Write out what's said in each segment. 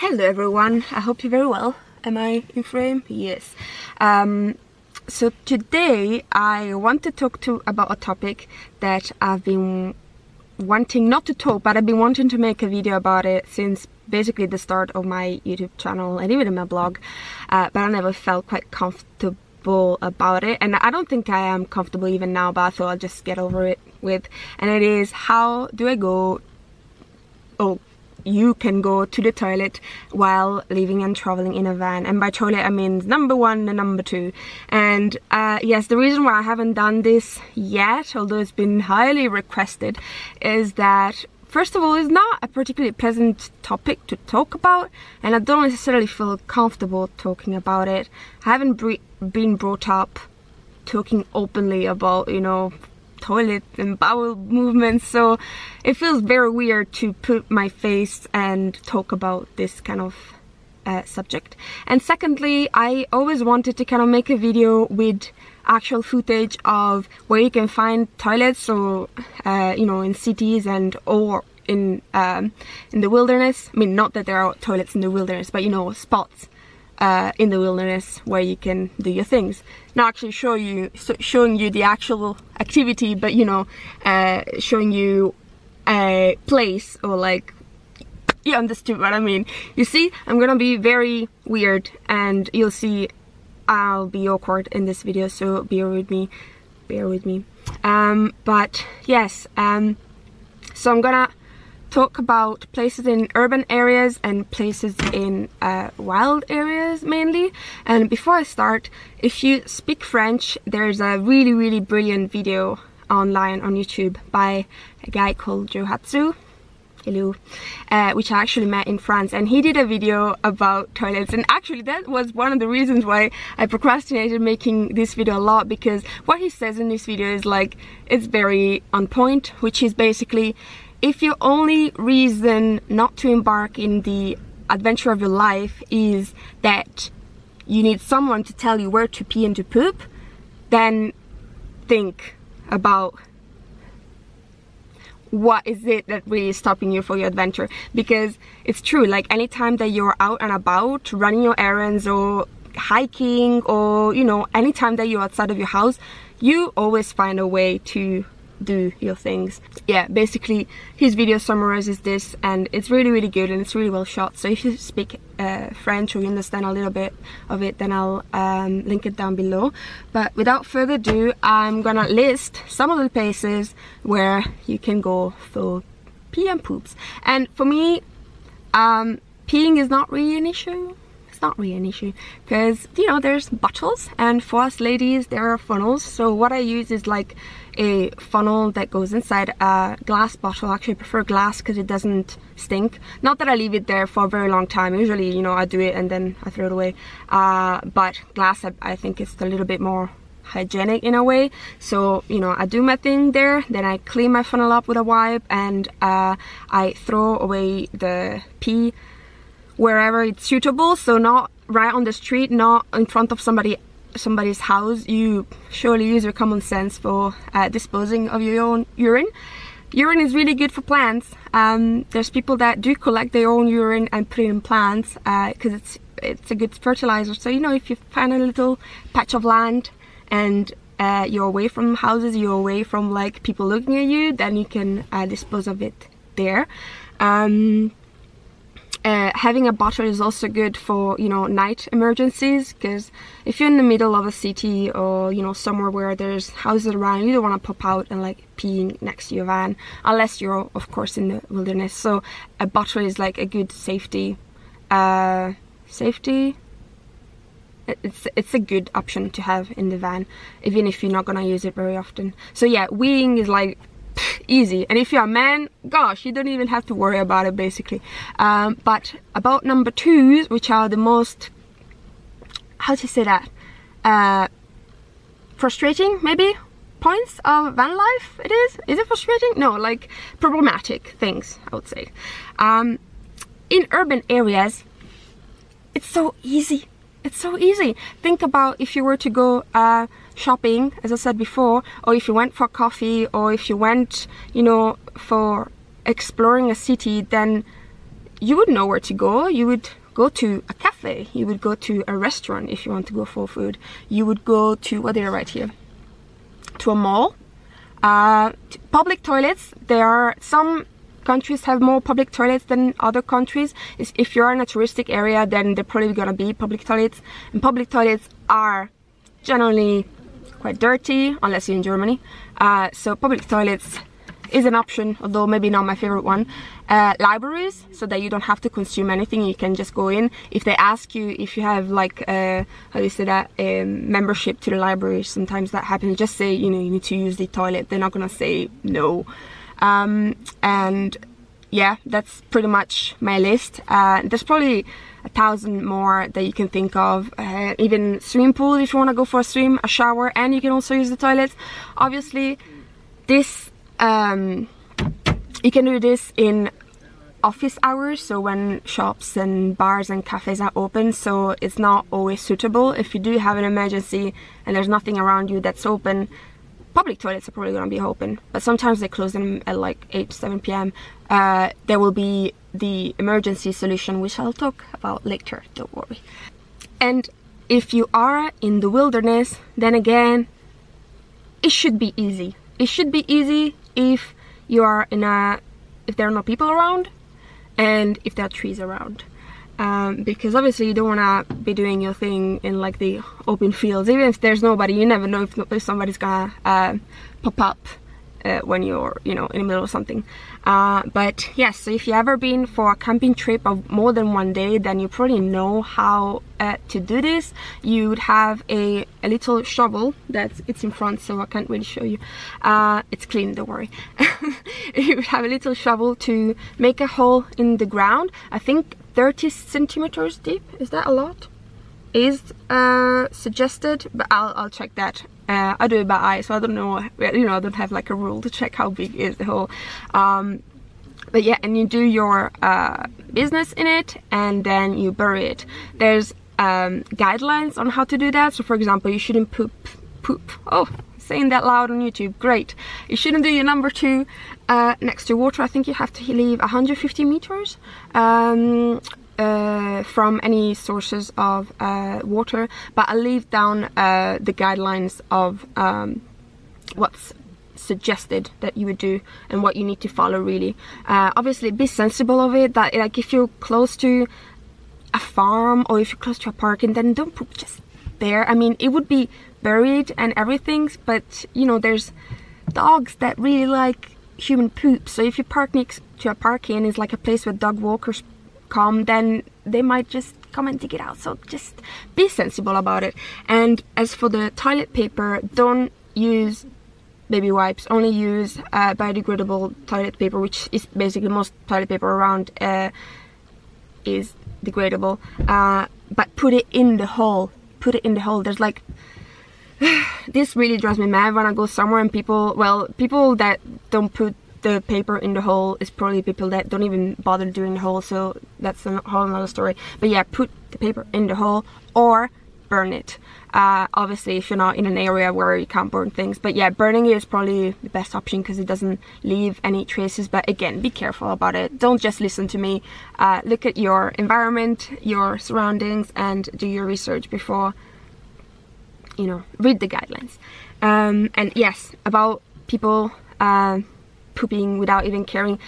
Hello everyone, I hope you're very well. Am I in frame? Yes. Um, so today I want to talk to about a topic that I've been wanting not to talk but I've been wanting to make a video about it since basically the start of my YouTube channel and even in my blog uh, but I never felt quite comfortable about it and I don't think I am comfortable even now but I thought I'll just get over it with and it is how do I go oh you can go to the toilet while living and traveling in a van. And by toilet I mean number one and number two. And uh, yes the reason why I haven't done this yet although it's been highly requested is that first of all it's not a particularly pleasant topic to talk about and I don't necessarily feel comfortable talking about it. I haven't been brought up talking openly about you know toilet and bowel movements. So it feels very weird to put my face and talk about this kind of uh, subject. And secondly I always wanted to kind of make a video with actual footage of where you can find toilets so uh, you know in cities and or in um, in the wilderness. I mean not that there are toilets in the wilderness but you know spots uh, in the wilderness where you can do your things. Not actually show you, showing you the actual activity, but you know, uh, showing you a place or like, you understood what I mean. You see, I'm gonna be very weird and you'll see I'll be awkward in this video, so bear with me, bear with me. Um, but yes, um, so I'm gonna talk about places in urban areas and places in uh, wild areas mainly. And before I start if you speak French there's a really really brilliant video online on YouTube by a guy called Johatsu hello uh, which I actually met in France. And he did a video about toilets. And actually that was one of the reasons why I procrastinated making this video a lot because what he says in this video is like it's very on point which is basically if your only reason not to embark in the adventure of your life is that you need someone to tell you where to pee and to poop, then think about what is it that really is stopping you for your adventure. Because it's true like anytime that you're out and about running your errands or hiking or you know anytime that you're outside of your house you always find a way to do your things. Yeah basically his video summarizes this and it's really really good and it's really well shot. So if you speak uh, French or you understand a little bit of it then I'll um, link it down below. But without further ado I'm gonna list some of the places where you can go for pee and poops. And for me um, peeing is not really an issue it's not really an issue. Because you know there's bottles and for us ladies there are funnels. So what I use is like a funnel that goes inside a glass bottle. Actually I prefer glass because it doesn't stink. Not that I leave it there for a very long time. Usually you know I do it and then I throw it away. Uh, but glass I, I think it's a little bit more hygienic in a way. So you know I do my thing there. Then I clean my funnel up with a wipe and uh, I throw away the pee wherever it's suitable. So not right on the street not in front of somebody somebody's house. You surely use your common sense for uh, disposing of your own urine. Urine is really good for plants. Um, there's people that do collect their own urine and put it in plants because uh, it's it's a good fertilizer. So you know if you find a little patch of land and uh, you're away from houses you're away from like people looking at you then you can uh, dispose of it there. Um, uh, having a bottle is also good for you know night emergencies because if you're in the middle of a city or you know somewhere where there's houses around you don't want to pop out and like peeing next to your van unless you're of course in the wilderness. So a bottle is like a good safety uh, safety? It's it's a good option to have in the van even if you're not gonna use it very often. So yeah weeing is like easy. And if you're a man gosh you don't even have to worry about it basically. Um, but about number twos which are the most how to say that uh, frustrating maybe points of van life it is? Is it frustrating? No like problematic things I would say. Um, in urban areas it's so easy. It's so easy. Think about if you were to go uh, shopping, as I said before, or if you went for coffee, or if you went, you know, for exploring a city, then you would know where to go. You would go to a cafe. You would go to a restaurant if you want to go for food. You would go to, what did I here? To a mall. Uh, public toilets, there are some countries have more public toilets than other countries. If you're in a touristic area, then they're probably gonna be public toilets. And public toilets are generally quite dirty, unless you're in Germany. Uh, so public toilets is an option, although maybe not my favorite one. Uh, libraries, so that you don't have to consume anything, you can just go in. If they ask you if you have like, uh, how do you say that, a membership to the library, sometimes that happens, just say, you know, you need to use the toilet. They're not gonna say no. Um, and yeah, that's pretty much my list. Uh, there's probably a thousand more that you can think of. Uh, even swimming pool if you want to go for a swim, a shower, and you can also use the toilets. Obviously, this um, you can do this in office hours, so when shops and bars and cafes are open, so it's not always suitable. If you do have an emergency and there's nothing around you that's open, public toilets are probably going to be open, but sometimes they close them at like 8 7 p.m. Uh, there will be the emergency solution, which I'll talk about later, don't worry. And if you are in the wilderness, then again, it should be easy. It should be easy if you are in a if there are no people around and if there are trees around um, because obviously you don't want to be doing your thing in like the open fields even if there's nobody you never know if, if somebody's gonna uh, pop up uh, when you're you know in the middle of something uh, but yes so if you ever been for a camping trip of more than one day then you probably know how uh, to do this. You would have a, a little shovel that's it's in front so I can't really show you. Uh, it's clean don't worry. You would have a little shovel to make a hole in the ground. I think 30 centimeters deep. Is that a lot? Is uh, suggested? But I'll, I'll check that uh, I do it by eye so I don't know you know I don't have like a rule to check how big is the hole. Um, but yeah and you do your uh, business in it and then you bury it. There's um, guidelines on how to do that. So for example you shouldn't poop poop. Oh saying that loud on YouTube. Great. You shouldn't do your number two uh, next to water. I think you have to leave 150 meters. Um, uh, from any sources of uh, water but I'll leave down uh, the guidelines of um, what's suggested that you would do and what you need to follow really. Uh, obviously be sensible of it that like if you're close to a farm or if you're close to a park and then don't poop just there. I mean it would be buried and everything but you know there's dogs that really like human poop. So if you park next to a parking and it's like a place where dog walkers come, then they might just come and dig it out. So just be sensible about it. And as for the toilet paper, don't use baby wipes. Only use uh, biodegradable toilet paper, which is basically most toilet paper around uh, is degradable. Uh, but put it in the hole. Put it in the hole. There's like this really drives me mad when I go somewhere and people, well, people that don't put the paper in the hole is probably people that don't even bother doing the hole so that's a whole another story. But yeah put the paper in the hole or burn it. Uh, obviously if you're not in an area where you can't burn things but yeah burning it is probably the best option because it doesn't leave any traces but again be careful about it. Don't just listen to me. Uh, look at your environment your surroundings and do your research before you know read the guidelines. Um, and yes about people uh, pooping without even caring.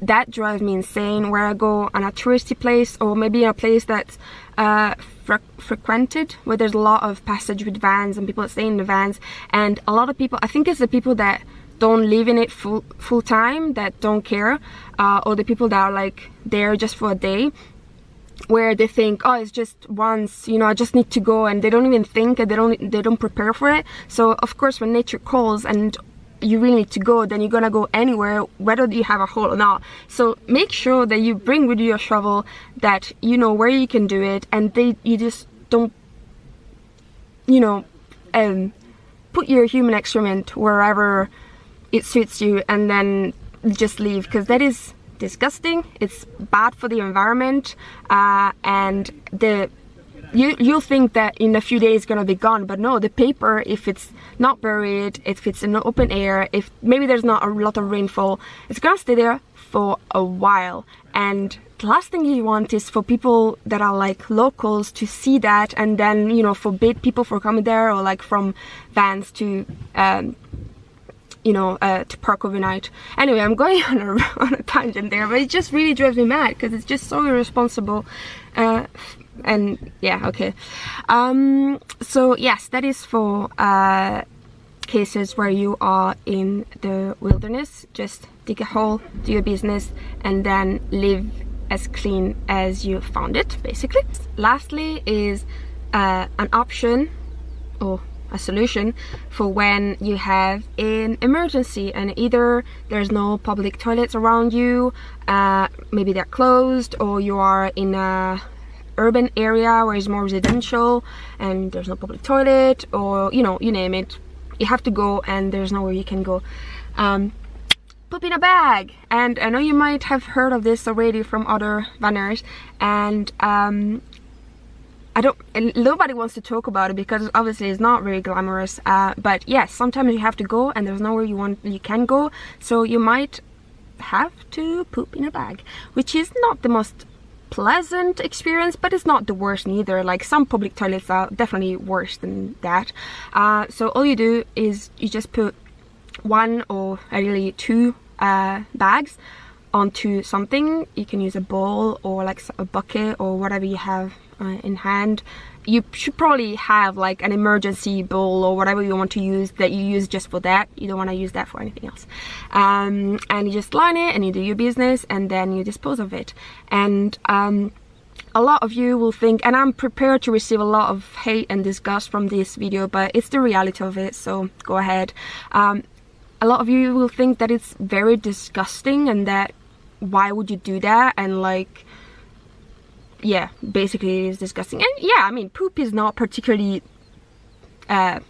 That drives me insane where I go on a touristy place or maybe a place that's uh, fre frequented where there's a lot of passage with vans and people that stay in the vans. And a lot of people I think it's the people that don't live in it full full time that don't care uh, or the people that are like there just for a day where they think oh it's just once you know I just need to go and they don't even think and they don't they don't prepare for it. So of course when nature calls and you really need to go then you're gonna go anywhere whether you have a hole or not. So make sure that you bring with you a shovel that you know where you can do it and they you just don't you know um, put your human excrement wherever it suits you and then just leave because that is disgusting. It's bad for the environment uh, and the you you'll think that in a few days it's gonna be gone but no the paper if it's not buried if it's in the open air if maybe there's not a lot of rainfall it's gonna stay there for a while. And the last thing you want is for people that are like locals to see that and then you know forbid people from coming there or like from vans to um, you know uh, to park overnight. Anyway i'm going on a, on a tangent there but it just really drives me mad because it's just so irresponsible uh, and yeah okay. Um, so yes that is for uh, cases where you are in the wilderness. Just dig a hole do your business and then live as clean as you found it basically. Lastly is uh, an option or a solution for when you have an emergency and either there's no public toilets around you uh, maybe they're closed or you are in a urban area where it's more residential and there's no public toilet or you know you name it. You have to go and there's nowhere you can go. Um, poop in a bag. And I know you might have heard of this already from other vanners. And um, I don't nobody wants to talk about it because obviously it's not very glamorous uh, but yes sometimes you have to go and there's nowhere you want you can go. So you might have to poop in a bag which is not the most pleasant experience but it's not the worst neither. Like some public toilets are definitely worse than that. Uh, so all you do is you just put one or ideally two uh, bags onto something. You can use a bowl or like a bucket or whatever you have uh, in hand you should probably have like an emergency bowl or whatever you want to use that you use just for that. You don't want to use that for anything else. Um, and you just line it and you do your business and then you dispose of it. And um, a lot of you will think and I'm prepared to receive a lot of hate and disgust from this video but it's the reality of it so go ahead. Um, a lot of you will think that it's very disgusting and that why would you do that? And like yeah, basically it is disgusting. And yeah, I mean, poop is not particularly uh,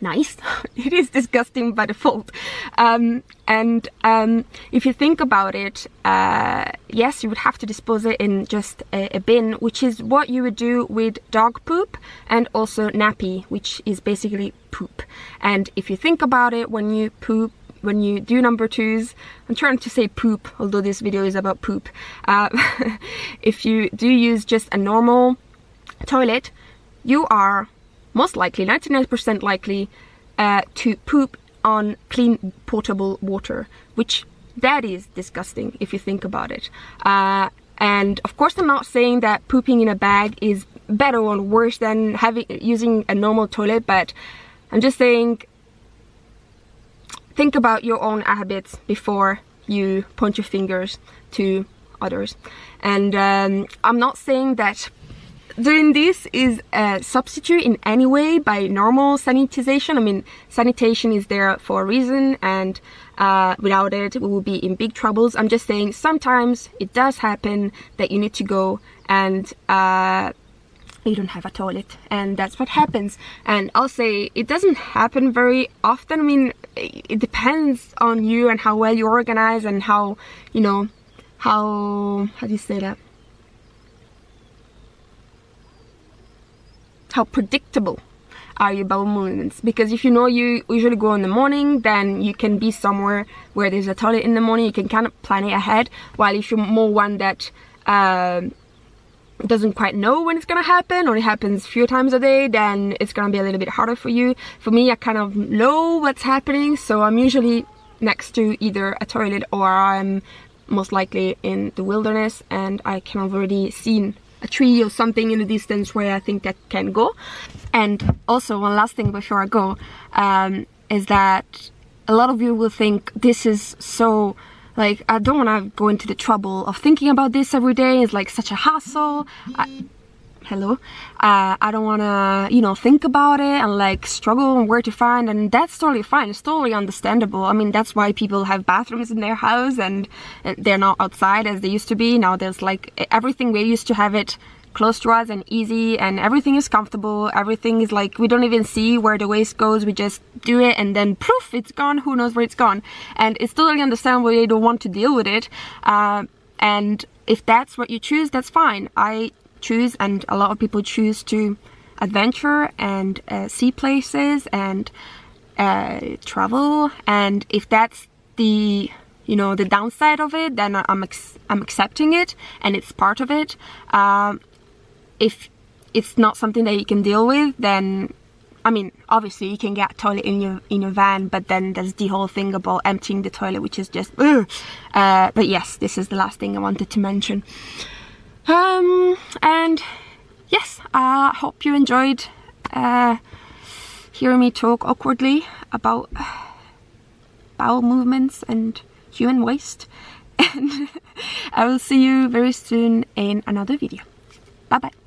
nice. it is disgusting by default. Um, and um, if you think about it, uh, yes, you would have to dispose it in just a, a, bin, which is what you would do with dog poop and also nappy, which is basically poop. And if you think about it, when you poop, when you do number twos, I'm trying to say poop, although this video is about poop. Uh, if you do use just a normal toilet, you are most likely, 99% likely, uh, to poop on clean potable water, which that is disgusting if you think about it. Uh, and of course, I'm not saying that pooping in a bag is better or worse than having using a normal toilet, but I'm just saying think about your own habits before you point your fingers to others. And um, I'm not saying that doing this is a substitute in any way by normal sanitization. I mean, sanitation is there for a reason and uh, without it, we will be in big troubles. I'm just saying sometimes it does happen that you need to go and uh, you don't have a toilet and that's what happens. And I'll say it doesn't happen very often. I mean it depends on you and how well you organize and how you know how how do you say that? How predictable are your bowel movements? Because if you know you usually go in the morning then you can be somewhere where there's a toilet in the morning. You can kind of plan it ahead. While if you're more one that uh, doesn't quite know when it's gonna happen or it happens a few times a day then it's gonna be a little bit harder for you. For me I kind of know what's happening so I'm usually next to either a toilet or I'm most likely in the wilderness and I can already seen a tree or something in the distance where I think I can go. And also one last thing before I go um, is that a lot of you will think this is so like, I don't want to go into the trouble of thinking about this every day. It's like such a hassle. I, hello uh, I don't want to you know think about it and like struggle and where to find and that's totally fine it's totally understandable I mean that's why people have bathrooms in their house and, and they're not outside as they used to be now there's like everything we used to have it close to us and easy and everything is comfortable. Everything is like we don't even see where the waste goes. We just do it and then poof it's gone. Who knows where it's gone? And it's totally understandable they don't want to deal with it. Uh, and if that's what you choose that's fine. I choose and a lot of people choose to adventure and uh, see places and uh, travel. And if that's the you know the downside of it then i'm i'm accepting it and it's part of it. Um, if it's not something that you can deal with then I mean, obviously you can get a toilet in your in your van, but then there's the whole thing about emptying the toilet, which is just. Uh, but yes, this is the last thing I wanted to mention. Um, and yes, I hope you enjoyed uh, hearing me talk awkwardly about bowel movements and human waste. And I will see you very soon in another video. Bye bye.